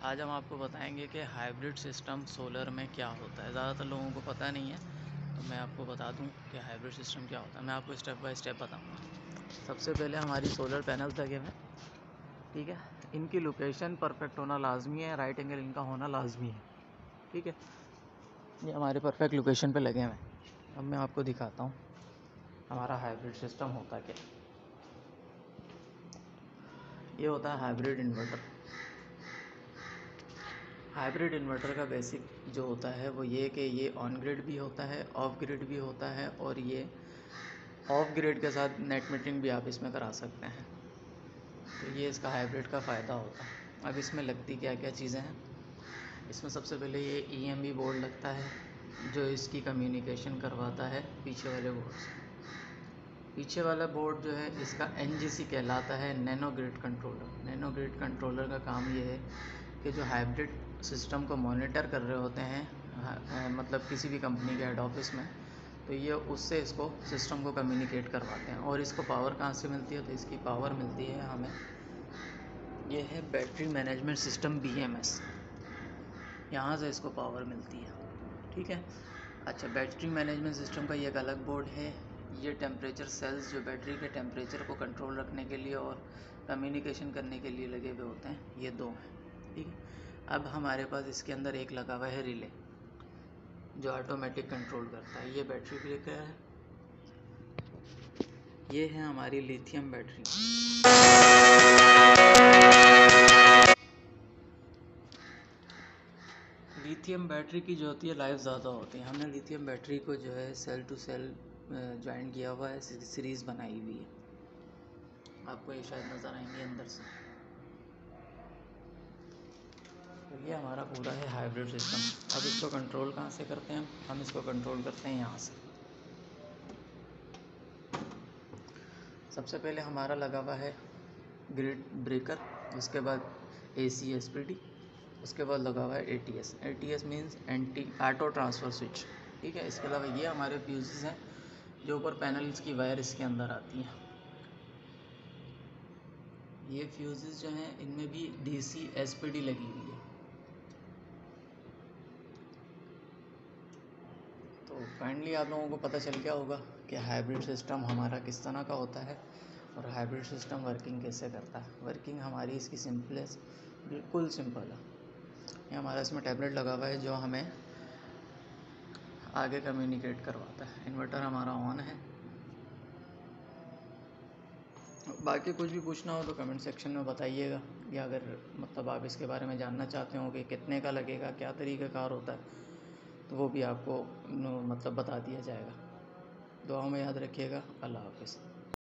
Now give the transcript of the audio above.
आज हम आपको बताएँगे कि हाइब्रिड सिस्टम सोलर में क्या होता है। ज़्यादातर लोगों को पता नहीं है तो मैं आपको बता दूँ कि हाइब्रिड सिस्टम क्या होता है। मैं आपको स्टेप बाय स्टेप बताऊँगा। सबसे पहले हमारी सोलर पैनल्स लगे हुए ठीक है? इनकी लोकेशन परफेक्ट होना लाजमी है राइट एंगल इनका होना लाजमी है, ठीक है? ये हमारे परफेक्ट लोकेशन पे लगे हुए हैं। अब मैं आपको दिखाता हूँ हमारा हाइब्रिड सिस्टम होता क्या ये होता है हाइब्रिड इन्वर्टर हाइब्रिड इन्वर्टर का बेसिक जो होता है वो ये कि ये ऑन ग्रिड भी होता है ऑफ़ ग्रिड भी होता है और ये ऑफ़ ग्रिड के साथ नेट मीटिंग भी आप इसमें करा सकते हैं। तो ये इसका हाइब्रिड का फ़ायदा होता है। अब इसमें लगती क्या क्या चीज़ें हैं? इसमें सबसे पहले ये ईएमबी बोर्ड लगता है, जो इसकी कम्युनिकेशन करवाता है पीछे वाले बोर्ड से। पीछे वाला बोर्ड जो है, इसका एनजीसी कहलाता है nano grid controller nano grid controller का काम ये है कि जो हाइब्रिड सिस्टम को मॉनिटर कर रहे होते हैं मतलब किसी भी कंपनी के हेड ऑफ़िस में तो ये उससे इसको सिस्टम को कम्युनिकेट करवाते हैं। और इसको पावर कहाँ से मिलती है? तो इसकी पावर मिलती है हमें। ये है battery management system B M S यहाँ से इसको पावर मिलती है। ठीक है? अच्छा बैटरी मैनेजमेंट सिस्टम का ये एक अलग बोर्ड है। ये टेम्परेचर सेल्स जो बैटरी के टेम्परेचर को कंट्रोल रखने के लिए और कम्युनिकेशन करने के लिए लगे हुए होते हैं, ये दो हैं। ठीक है अब हमारे पास इसके अंदर एक लगा हुआ है रिले, जो ऑटोमेटिक कंट्रोल करता है। ये बैटरी ब्रेकर है। ये है हमारी लिथियम बैटरी लिथियम बैटरी की जो होती है लाइफ ज़्यादा होती है। हमने लिथियम बैटरी को जो है सेल टू सेल ज्वाइन किया हुआ है। सीरीज़ बनाई हुई है। आपको ये शायद नज़र आएँगे अंदर से तो ये हमारा पूरा है हाइब्रिड सिस्टम अब इसको कंट्रोल कहाँ से करते हैं हम? इसको कंट्रोल करते हैं यहाँ से। सबसे पहले हमारा लगा हुआ है ग्रिड ब्रेकर उसके बाद A C S P D उसके बाद लगा हुआ है A T S A T S means anti auto transfer switch ठीक है? इसके अलावा ये हमारे फ्यूज़ हैं, जो ऊपर पैनल्स की वायर इसके अंदर आती हैं। ये फ्यूज़ जो हैं, इनमें भी D C S P D लगी हुई है। फाइनली आप लोगों को पता चल गया होगा कि हाइब्रिड सिस्टम हमारा किस तरह का होता है और हाइब्रिड सिस्टम वर्किंग कैसे करता है। वर्किंग हमारी इसकी सिंपलेस्ट बिल्कुल सिंपल है। ये हमारा इसमें टैबलेट लगा हुआ है जो हमें आगे कम्युनिकेट करवाता है। इन्वर्टर हमारा ऑन है। बाकी कुछ भी पूछना हो तो कमेंट सेक्शन में बताइएगा या अगर मतलब आप इसके बारे में जानना चाहते हो कि कितने का लगेगा, क्या तरीका कार होता है। तो वो भी आपको मतलब बता दिया जाएगा। दुआओं में याद रखिएगा। अल्लाह हाफिज़।